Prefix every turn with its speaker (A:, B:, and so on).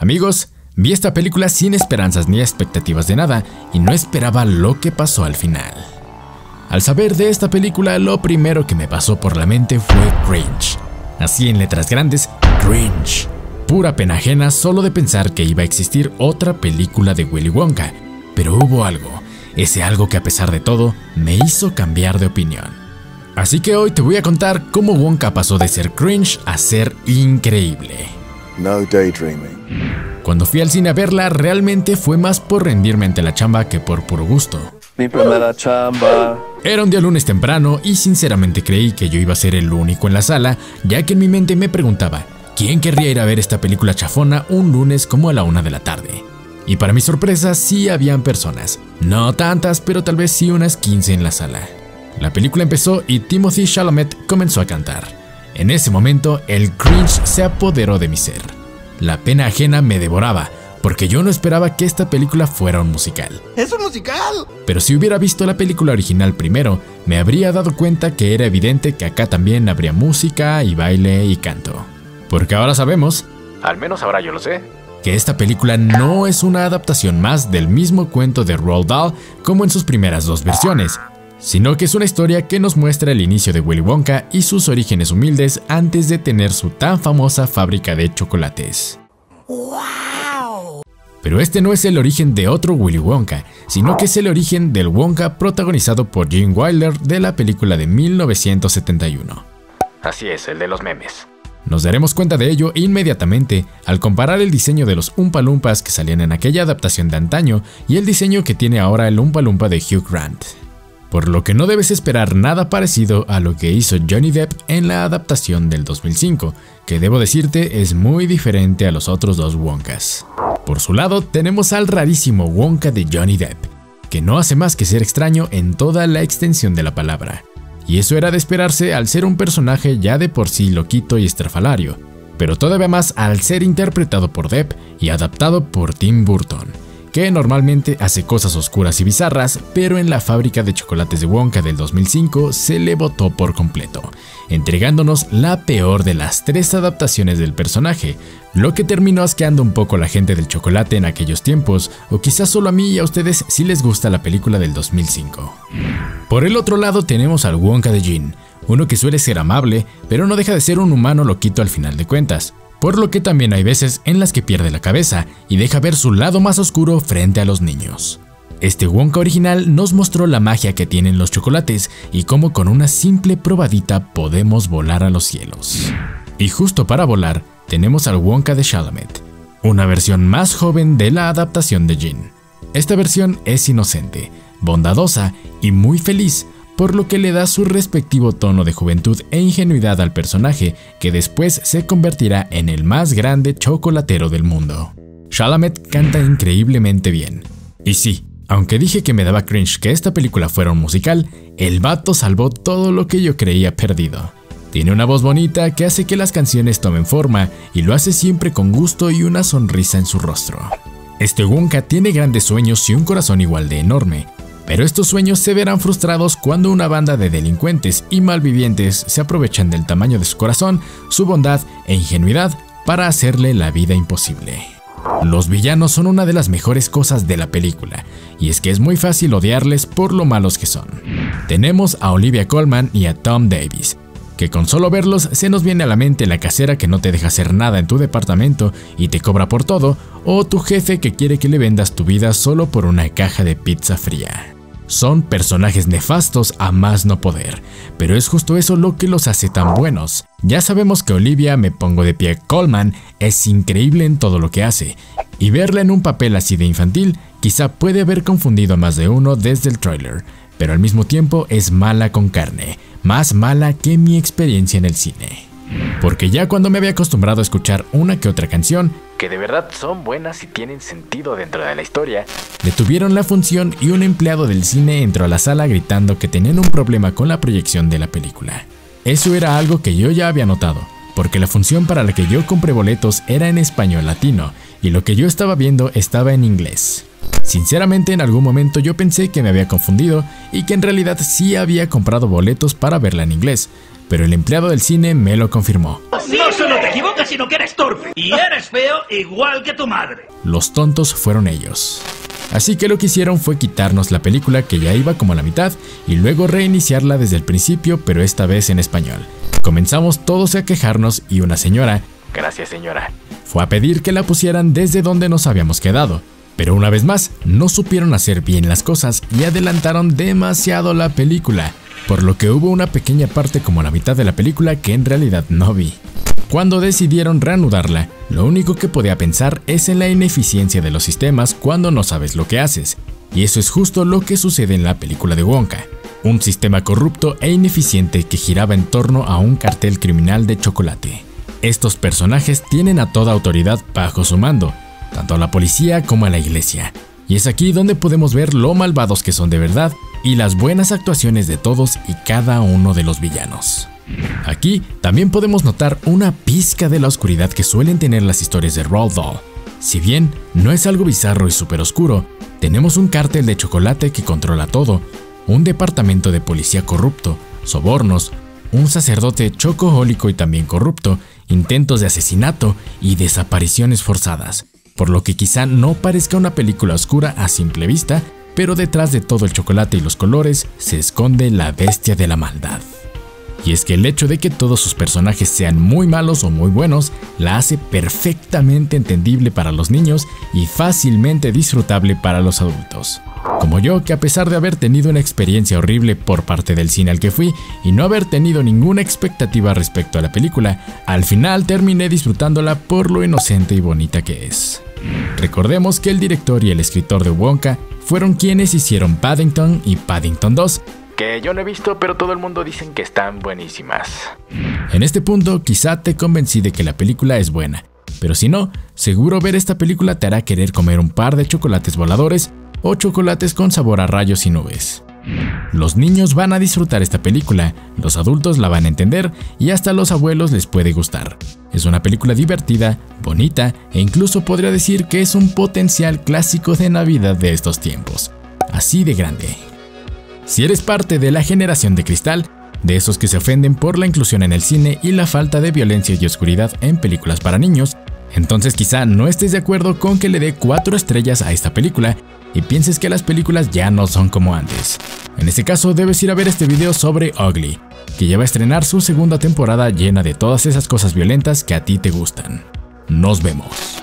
A: Amigos, vi esta película sin esperanzas ni expectativas de nada y no esperaba lo que pasó al final. Al saber de esta película, lo primero que me pasó por la mente fue cringe. Así en letras grandes, cringe. Pura pena ajena solo de pensar que iba a existir otra película de Willy Wonka. Pero hubo algo, ese algo que a pesar de todo me hizo cambiar de opinión. Así que hoy te voy a contar cómo Wonka pasó de ser cringe a ser increíble.
B: No daydreaming.
A: Cuando fui al cine a verla, realmente fue más por rendirme ante la chamba que por puro gusto.
B: Mi primera chamba.
A: Era un día lunes temprano y sinceramente creí que yo iba a ser el único en la sala, ya que en mi mente me preguntaba, ¿quién querría ir a ver esta película chafona un lunes como a la una de la tarde? Y para mi sorpresa sí habían personas, no tantas, pero tal vez sí unas 15 en la sala. La película empezó y Timothy Chalamet comenzó a cantar. En ese momento el cringe se apoderó de mi ser. La pena ajena me devoraba, porque yo no esperaba que esta película fuera un musical.
C: ¡Es un musical!
A: Pero si hubiera visto la película original primero, me habría dado cuenta que era evidente que acá también habría música y baile y canto. Porque ahora sabemos, al menos ahora yo lo sé, que esta película no es una adaptación más del mismo cuento de Roald Dahl como en sus primeras dos versiones, sino que es una historia que nos muestra el inicio de Willy Wonka y sus orígenes humildes antes de tener su tan famosa fábrica de chocolates. Pero este no es el origen de otro Willy Wonka, sino que es el origen del Wonka protagonizado por Gene Wilder de la película de 1971. Así es, el de los memes. Nos daremos cuenta de ello inmediatamente al comparar el diseño de los Umpa Lumpas que salían en aquella adaptación de antaño y el diseño que tiene ahora el Umpa Lumpa de Hugh Grant por lo que no debes esperar nada parecido a lo que hizo Johnny Depp en la adaptación del 2005, que debo decirte es muy diferente a los otros dos Wonkas. Por su lado, tenemos al rarísimo Wonka de Johnny Depp, que no hace más que ser extraño en toda la extensión de la palabra. Y eso era de esperarse al ser un personaje ya de por sí loquito y estrafalario, pero todavía más al ser interpretado por Depp y adaptado por Tim Burton que normalmente hace cosas oscuras y bizarras, pero en la fábrica de chocolates de Wonka del 2005 se le votó por completo, entregándonos la peor de las tres adaptaciones del personaje, lo que terminó asqueando un poco a la gente del chocolate en aquellos tiempos, o quizás solo a mí y a ustedes si les gusta la película del 2005. Por el otro lado tenemos al Wonka de Jean, uno que suele ser amable, pero no deja de ser un humano loquito al final de cuentas, por lo que también hay veces en las que pierde la cabeza y deja ver su lado más oscuro frente a los niños. Este Wonka original nos mostró la magia que tienen los chocolates y cómo con una simple probadita podemos volar a los cielos. Y justo para volar, tenemos al Wonka de Chalamet, una versión más joven de la adaptación de Jin. Esta versión es inocente, bondadosa y muy feliz, por lo que le da su respectivo tono de juventud e ingenuidad al personaje, que después se convertirá en el más grande chocolatero del mundo. Chalamet canta increíblemente bien. Y sí, aunque dije que me daba cringe que esta película fuera un musical, el vato salvó todo lo que yo creía perdido. Tiene una voz bonita que hace que las canciones tomen forma y lo hace siempre con gusto y una sonrisa en su rostro. Este Wonka tiene grandes sueños y un corazón igual de enorme, pero estos sueños se verán frustrados cuando una banda de delincuentes y malvivientes se aprovechan del tamaño de su corazón, su bondad e ingenuidad para hacerle la vida imposible. Los villanos son una de las mejores cosas de la película, y es que es muy fácil odiarles por lo malos que son. Tenemos a Olivia Colman y a Tom Davis, que con solo verlos se nos viene a la mente la casera que no te deja hacer nada en tu departamento y te cobra por todo, o tu jefe que quiere que le vendas tu vida solo por una caja de pizza fría. Son personajes nefastos a más no poder, pero es justo eso lo que los hace tan buenos. Ya sabemos que Olivia Me Pongo de Pie Coleman es increíble en todo lo que hace, y verla en un papel así de infantil quizá puede haber confundido a más de uno desde el tráiler, pero al mismo tiempo es mala con carne, más mala que mi experiencia en el cine. Porque ya cuando me había acostumbrado a escuchar una que otra canción, que de verdad son buenas y tienen sentido dentro de la historia, detuvieron la función y un empleado del cine entró a la sala gritando que tenían un problema con la proyección de la película. Eso era algo que yo ya había notado, porque la función para la que yo compré boletos era en español latino, y lo que yo estaba viendo estaba en inglés. Sinceramente en algún momento yo pensé que me había confundido y que en realidad sí había comprado boletos para verla en inglés, pero el empleado del cine me lo confirmó.
C: No solo te equivocas, sino que eres torpe. Y eres feo igual que tu madre.
A: Los tontos fueron ellos. Así que lo que hicieron fue quitarnos la película que ya iba como a la mitad y luego reiniciarla desde el principio, pero esta vez en español. Comenzamos todos a quejarnos y una señora, gracias señora, fue a pedir que la pusieran desde donde nos habíamos quedado. Pero una vez más, no supieron hacer bien las cosas y adelantaron demasiado la película, por lo que hubo una pequeña parte como la mitad de la película que en realidad no vi. Cuando decidieron reanudarla, lo único que podía pensar es en la ineficiencia de los sistemas cuando no sabes lo que haces, y eso es justo lo que sucede en la película de Wonka. Un sistema corrupto e ineficiente que giraba en torno a un cartel criminal de chocolate. Estos personajes tienen a toda autoridad bajo su mando, tanto a la policía como a la iglesia, y es aquí donde podemos ver lo malvados que son de verdad y las buenas actuaciones de todos y cada uno de los villanos. Aquí también podemos notar una pizca de la oscuridad que suelen tener las historias de Roald Dahl. Si bien no es algo bizarro y súper oscuro, tenemos un cártel de chocolate que controla todo, un departamento de policía corrupto, sobornos, un sacerdote chocohólico y también corrupto, intentos de asesinato y desapariciones forzadas, por lo que quizá no parezca una película oscura a simple vista, pero detrás de todo el chocolate y los colores se esconde la bestia de la maldad. Y es que el hecho de que todos sus personajes sean muy malos o muy buenos la hace perfectamente entendible para los niños y fácilmente disfrutable para los adultos. Como yo, que a pesar de haber tenido una experiencia horrible por parte del cine al que fui y no haber tenido ninguna expectativa respecto a la película, al final terminé disfrutándola por lo inocente y bonita que es. Recordemos que el director y el escritor de Wonka fueron quienes hicieron Paddington y Paddington 2, que yo no he visto, pero todo el mundo dicen que están buenísimas. En este punto, quizá te convencí de que la película es buena, pero si no, seguro ver esta película te hará querer comer un par de chocolates voladores o chocolates con sabor a rayos y nubes. Los niños van a disfrutar esta película, los adultos la van a entender y hasta los abuelos les puede gustar. Es una película divertida, bonita e incluso podría decir que es un potencial clásico de Navidad de estos tiempos. Así de grande. Si eres parte de la generación de cristal, de esos que se ofenden por la inclusión en el cine y la falta de violencia y oscuridad en películas para niños, entonces quizá no estés de acuerdo con que le dé 4 estrellas a esta película y pienses que las películas ya no son como antes. En este caso debes ir a ver este video sobre Ugly, que ya va a estrenar su segunda temporada llena de todas esas cosas violentas que a ti te gustan. Nos vemos.